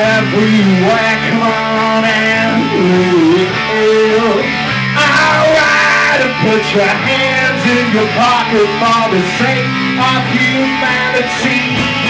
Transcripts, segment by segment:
everywhere. Come on and. Alright, and put your hands in your pocket for the sake of humanity.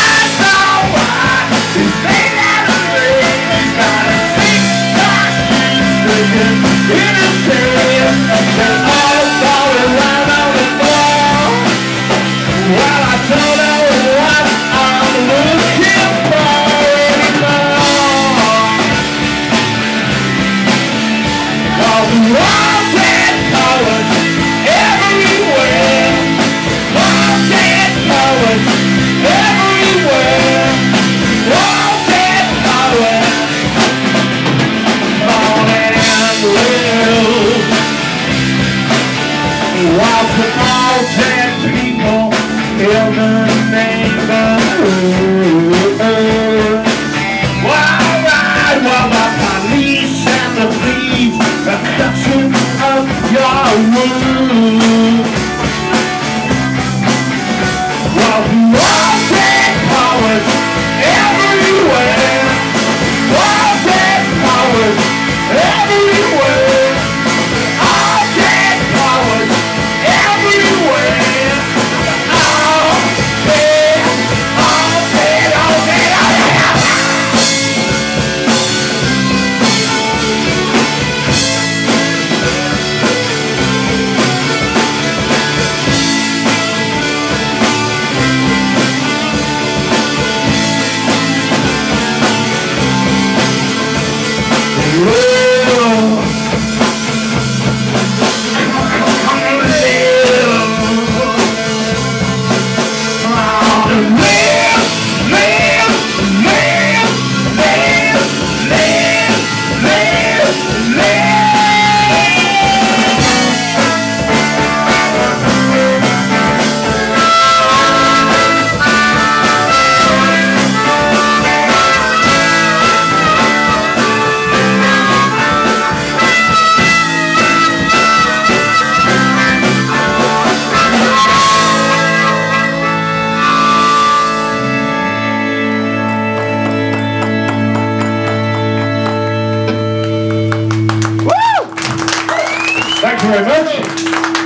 governante?